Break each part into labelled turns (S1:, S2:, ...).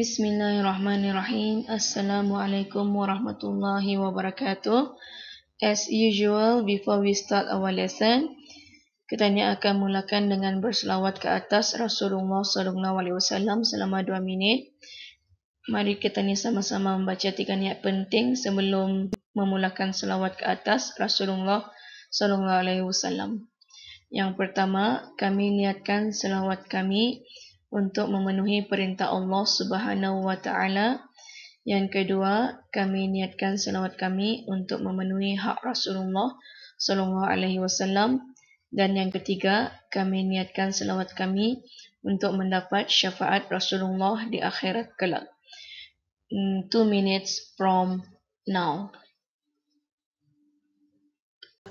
S1: Bismillahirrahmanirrahim. Assalamualaikum warahmatullahi wabarakatuh. As usual, before we start our lesson, kita ni akan mulakan dengan berselawat ke atas Rasulullah sallallahu alaihi wasallam selama dua minit. Mari kita ni sama-sama membaca tiga niat penting sebelum memulakan selawat ke atas Rasulullah sallallahu alaihi wasallam. Yang pertama, kami niatkan selawat kami untuk memenuhi perintah Allah Subhanahu wa taala. Yang kedua, kami niatkan selawat kami untuk memenuhi hak Rasulullah sallallahu alaihi wasallam dan yang ketiga, kami niatkan selawat kami untuk mendapat syafaat Rasulullah di akhirat kelak. 2 hmm, minutes from now.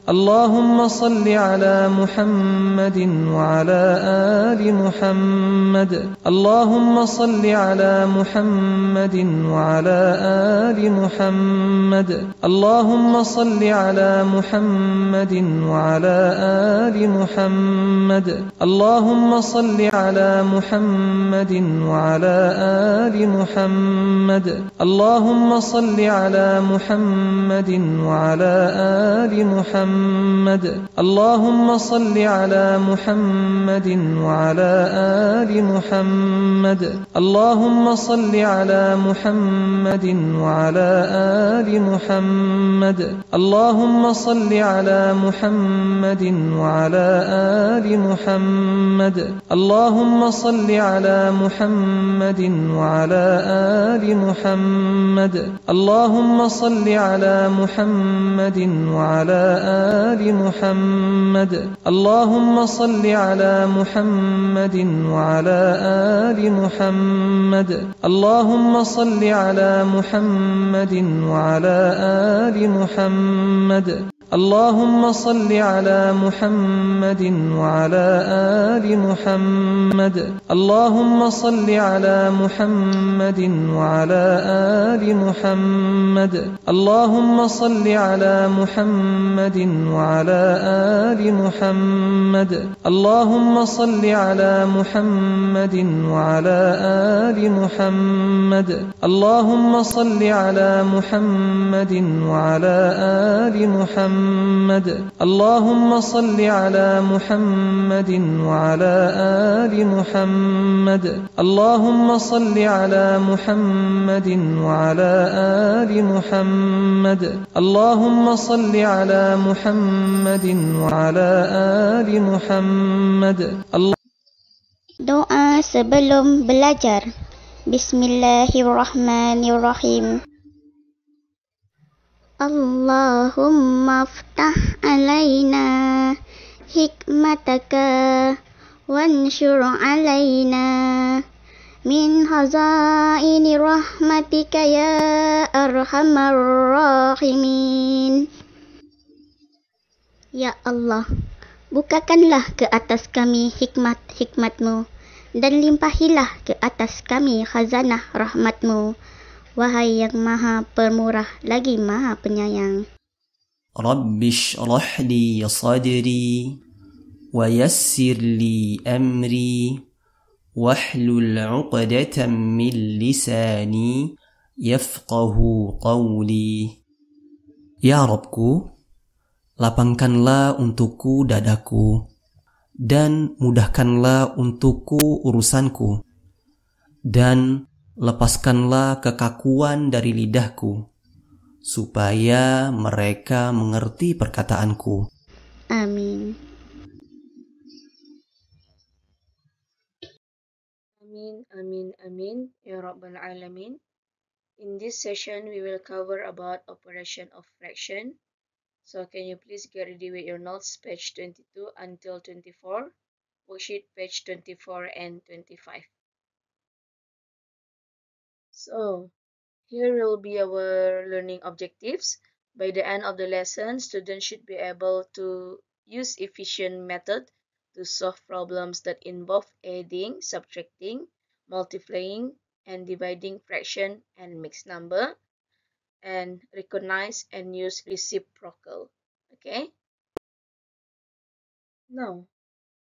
S2: اللهم صل على محمد وعلى آل محمد. اللهم صل على محمد وعلى آل محمد. اللهم صل على محمد وعلى آل محمد. اللهم صل على محمد وعلى آل محمد. اللهم صل على محمد وعلى آل محمد. محمد. اللهم صل على محمد وعلى آل محمد. اللهم صل على محمد وعلى آل محمد. اللهم صل على محمد وعلى آل محمد. اللهم صل على محمد وعلى آل محمد. اللهم صل على محمد وعلى آل آل محمد. اللهم صل على محمد وعلى آل محمد. اللهم صل على محمد وعلى آل محمد. اللهم صل على محمد وعلى آل محمد. اللهم صل على محمد وعلى آل محمد. اللهم صل على محمد وعلى آل محمد. اللهم صل على محمد وعلى آل محمد. اللهم صل على محمد وعلى آل محمد. محمد. اللهم صل على محمد وعلى آل محمد. اللهم صل على محمد وعلى آل محمد. اللهم صل على محمد وعلى آل محمد.
S3: Doa sebelum belajar. Bismillahirrahmanirrahim. Allahumma aftah alayna hikmataka wanshur alayna min hazaini rahmatika ya arhamar rahimin. Ya Allah, bukakanlah ke atas kami hikmat-hikmatmu dan limpahilah ke atas kami khazanah rahmatmu. Wahai yang maha permurah lagi maha penyayang.
S4: Rabbi syrah li sadri wa yassir li amri wahlul 'uqdatam min lisani yafqahu qawli. Ya Robku, lapangkanlah untukku dadaku dan mudahkanlah untukku urusanku dan lepaskanlah kekakuan dari lidahku, supaya mereka mengerti perkataanku.
S3: Amin.
S1: Amin, amin, amin, ya Rabbal Alamin. In this session, we will cover about operation of fraction. So can you please get ready with your notes, page 22 until 24, worksheet page 24 and 25. So here will be our learning objectives. By the end of the lesson, students should be able to use efficient method to solve problems that involve adding, subtracting, multiplying, and dividing fraction and mixed number and recognize and use reciprocal. Okay. Now,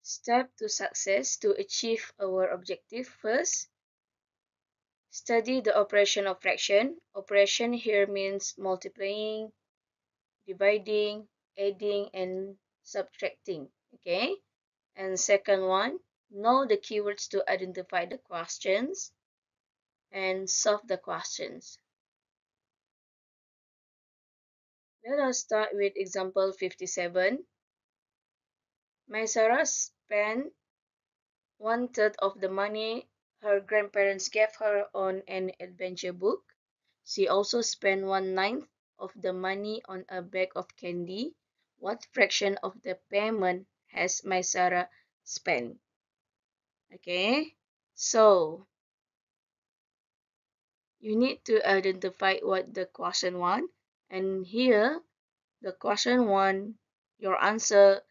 S1: step to success to achieve our objective first study the operation of fraction. Operation here means multiplying, dividing, adding, and subtracting. Okay. And second one, know the keywords to identify the questions and solve the questions. Let us start with example 57. Maisara spent one third of the money her grandparents gave her on an adventure book. She also spent one ninth of the money on a bag of candy. What fraction of the payment has Maisara spent? Okay, so you need to identify what the question one and here the question one your answer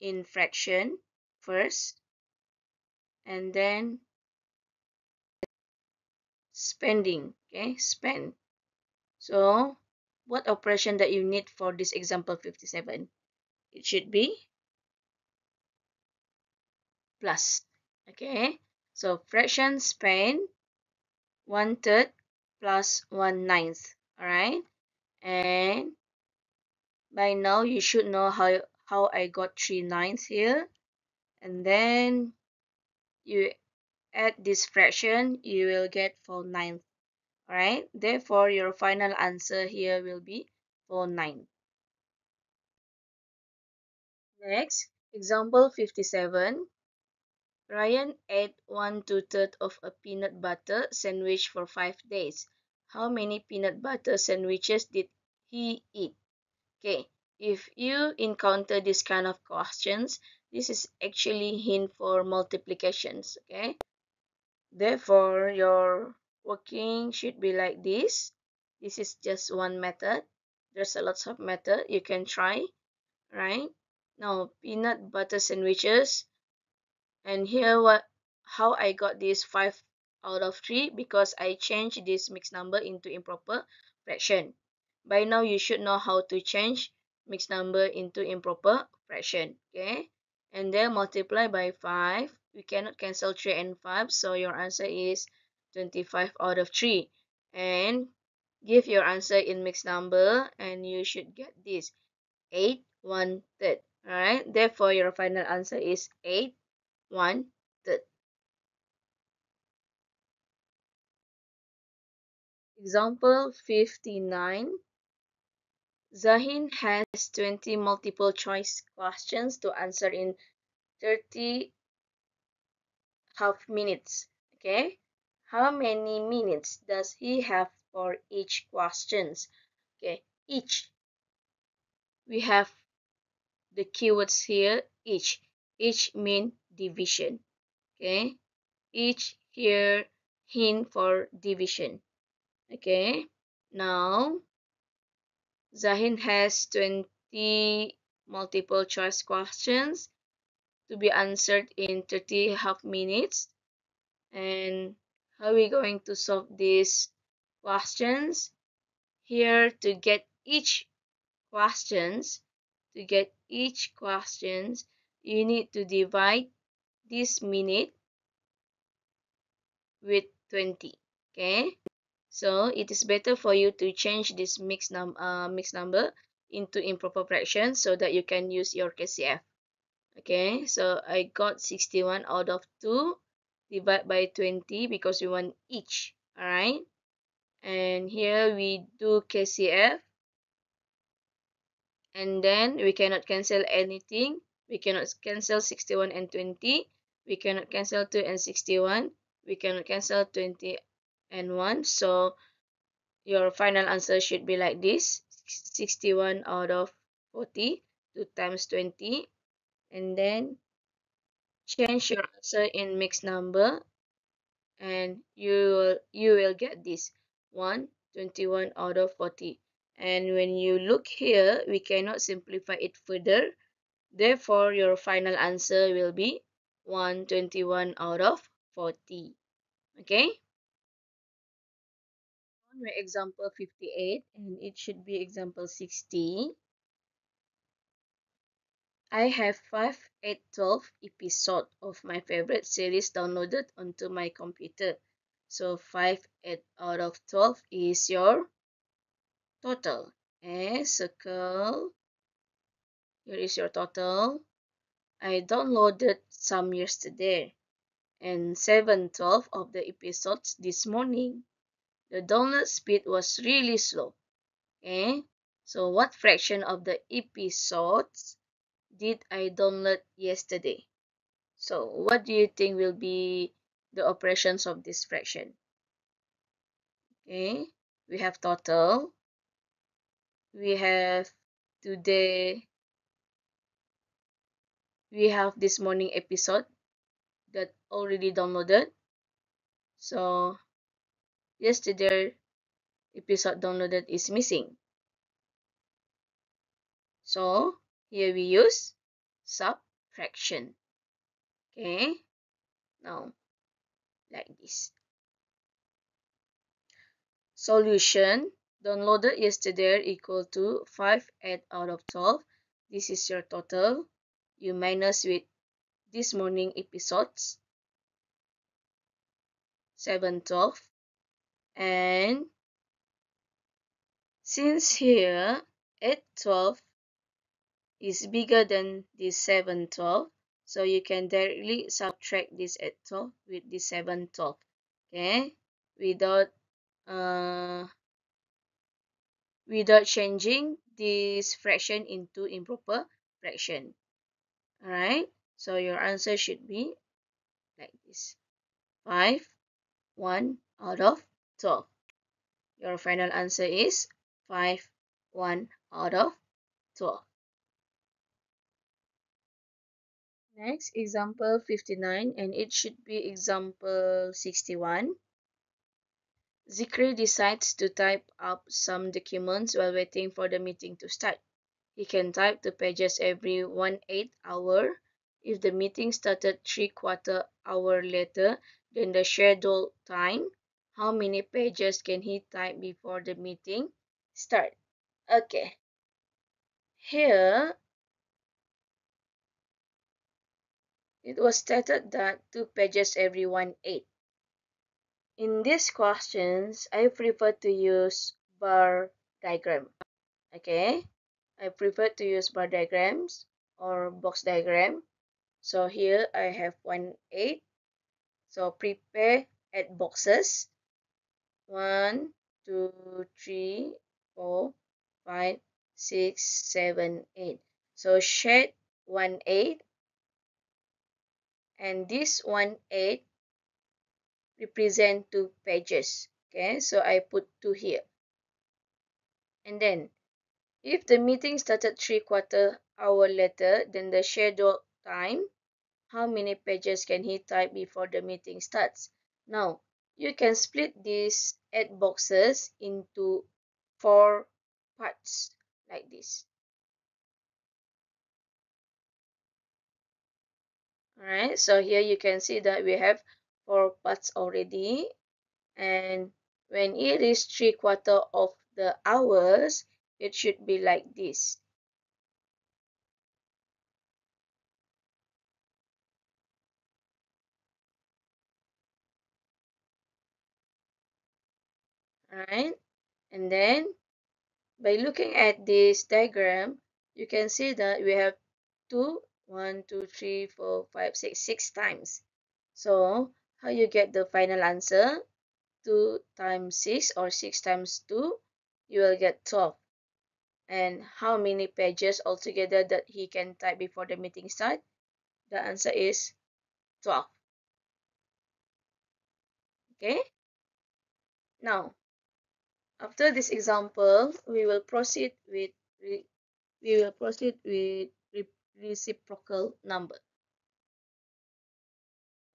S1: in fraction first and then spending okay? Spend. So what operation that you need for this example 57 it should be plus okay? So fraction spend one third plus one ninth all right and by now you should know how how I got three ninths here. And then you add this fraction you will get 4 ninths alright? Therefore your final answer here will be 4 ninths next example 57 Ryan ate one two third of a peanut butter sandwich for five days. How many peanut butter sandwiches did he eat? Okay if you encounter this kind of questions this is actually hint for multiplications okay therefore your working should be like this this is just one method there's a lots of method you can try right now peanut butter sandwiches and here what how I got this 5 out of 3 because I changed this mixed number into improper fraction. By now you should know how to change mixed number into improper fraction. Okay. And then multiply by 5. We cannot cancel 3 and 5. So your answer is 25 out of 3. And give your answer in mixed number and you should get this 8 1 third. Alright. Therefore your final answer is 8 1 third. Example 59. Zahin has 20 multiple choice questions to answer in 30 half minutes. Okay. How many minutes does he have for each questions? Okay. Each. We have the keywords here. Each. Each mean division. Okay. Each here hint for division. Okay, now Zahin has 20 multiple choice questions to be answered in 30 half minutes. And how we going to solve these questions? Here to get each questions, to get each questions, you need to divide this minute with 20. Okay. So it is better for you to change this mixed, num uh, mixed number into improper fraction so that you can use your KCF. Okay, so I got 61 out of 2 divide by 20 because we want each. Alright, and here we do KCF and then we cannot cancel anything. We cannot cancel 61 and 20. We cannot cancel 2 and 61. We cannot cancel 20 and 1 so your final answer should be like this 61 out of 40 2 times 20 and then change your answer in mixed number and you will you will get this 1 21 out of 40 and when you look here we cannot simplify it further. Therefore your final answer will be 121 out of 40 okay? On my example 58 and it should be example 60. I have 5, 8, 12 episode of my favorite series downloaded onto my computer. So 5 8 out of 12 is your total. Okay, circle. Here is your total. I downloaded some yesterday and 7 12 of the episodes this morning. The download speed was really slow. Okay, so what fraction of the episodes did I download yesterday? So what do you think will be the operations of this fraction? Okay, we have total. We have today. We have this morning episode that already downloaded. So yesterday episode downloaded is missing. So here we use subtraction. Okay, now like this. Solution downloaded yesterday equal to 5 8 out of 12. This is your total. You minus with this morning episodes 7 12 and since here 8 12 is bigger than this 7 12 so you can directly subtract this 8 12 with this 7 12 okay? Without uh, without changing this fraction into improper fraction alright? So your answer should be like this. 5 1 out of 12 your final answer is 5 1 out of 12 Next, example 59 and it should be example 61. Zikri decides to type up some documents while waiting for the meeting to start. He can type the pages every 1 8 hour. If the meeting started 3 quarter hour later than the scheduled time, how many pages can he type before the meeting start? Okay. Here, it was stated that two pages every 1 8. In these questions, I prefer to use bar diagram. Okay, I prefer to use bar diagrams or box diagram. So here I have 1 8. So prepare eight boxes. 1, 2, 3, 4, 5, 6, 7, 8. So shade 1 8 and this 1 8 represent two pages. Okay so i put two here. And then if the meeting started three quarter hour later than the scheduled time how many pages can he type before the meeting starts? Now you can split these eight boxes into four parts like this Alright, so here you can see that we have four parts already. And when it is three quarter of the hours, it should be like this. Alright, and then by looking at this diagram, you can see that we have two one, two, three, four, five, six, six times. So how you get the final answer? 2 times 6 or 6 times 2, you will get 12. And how many pages altogether that he can type before the meeting start? The answer is 12. Okay? Now, after this example, we will proceed with we will proceed with reciprocal number.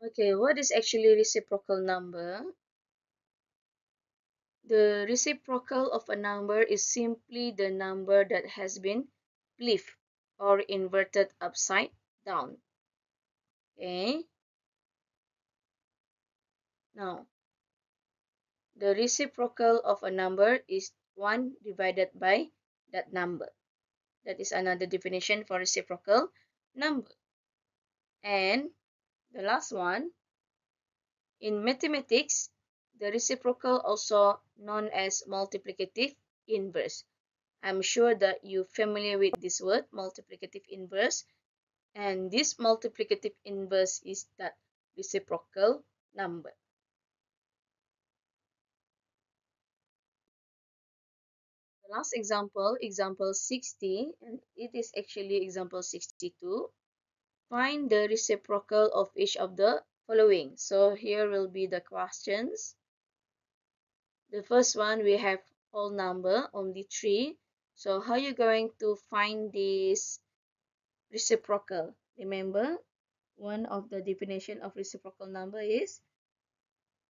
S1: Okay, what is actually reciprocal number? The reciprocal of a number is simply the number that has been flipped or inverted upside down. Okay. Now, the reciprocal of a number is 1 divided by that number. That is another definition for reciprocal number. And the last one, in mathematics, the reciprocal also known as multiplicative inverse. I'm sure that you're familiar with this word, multiplicative inverse. And this multiplicative inverse is that reciprocal number. Last example, example 60, and it is actually example 62. Find the reciprocal of each of the following. So here will be the questions. The first one, we have whole number, only 3. So how you going to find this reciprocal? Remember, one of the definition of reciprocal number is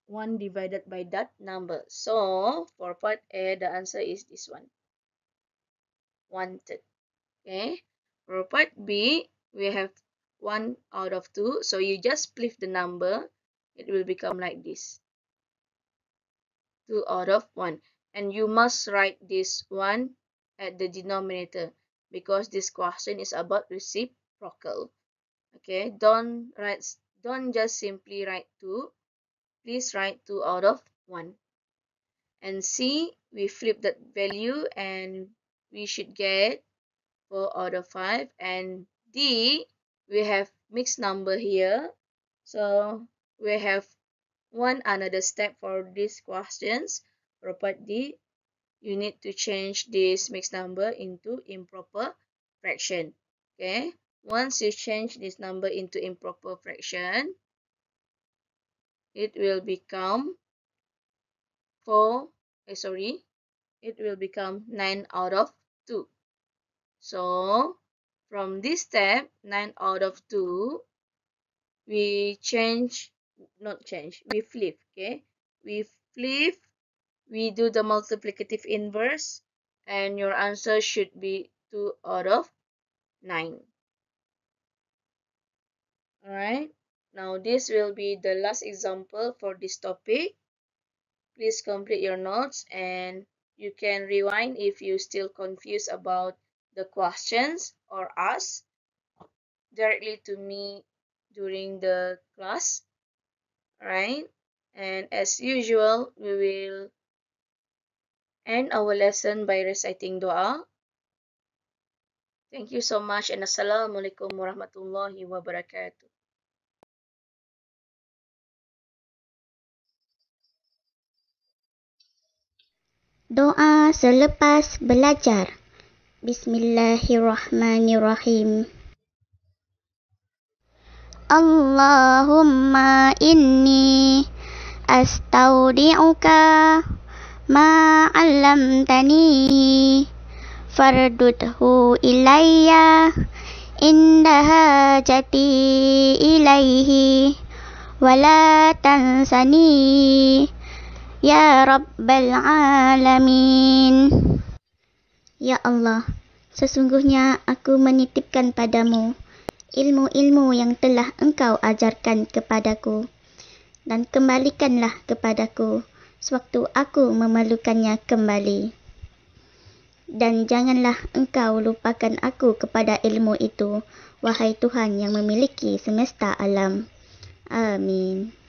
S1: 1 divided by that number. So for part A, the answer is this one. Wanted. Okay. For part B, we have 1 out of 2. So you just split the number. It will become like this. 2 out of 1 and you must write this one at the denominator because this question is about reciprocal okay don't write don't just simply write 2 please write 2 out of 1 and C we flip that value and we should get 4 out of 5 and D we have mixed number here so we have one another step for these questions. Part D, you need to change this mixed number into improper fraction. Okay. Once you change this number into improper fraction, it will become 4, eh, sorry, it will become 9 out of 2. So, from this step, 9 out of 2, we change not change we flip okay? We flip we do the multiplicative inverse and your answer should be 2 out of 9 alright now this will be the last example for this topic. Please complete your notes and you can rewind if you still confused about the questions or ask directly to me during the class right? And as usual we will end our lesson by reciting dua thank you so much and assalamualaikum warahmatullahi wabarakatuh
S3: Doa selepas belajar. Bismillahirrahmanirrahim. Allahumma inni astaudi'uka ma 'allamtani fardudhu ilayya inda hajati ilaihi wala tansani ya rabbal alamin Ya Allah sesungguhnya aku menitipkan padamu ilmu-ilmu yang telah engkau ajarkan kepadaku dan kembalikanlah kepadaku sewaktu aku memerlukannya kembali. Dan janganlah engkau lupakan aku kepada ilmu itu, wahai Tuhan yang memiliki semesta alam. Amin.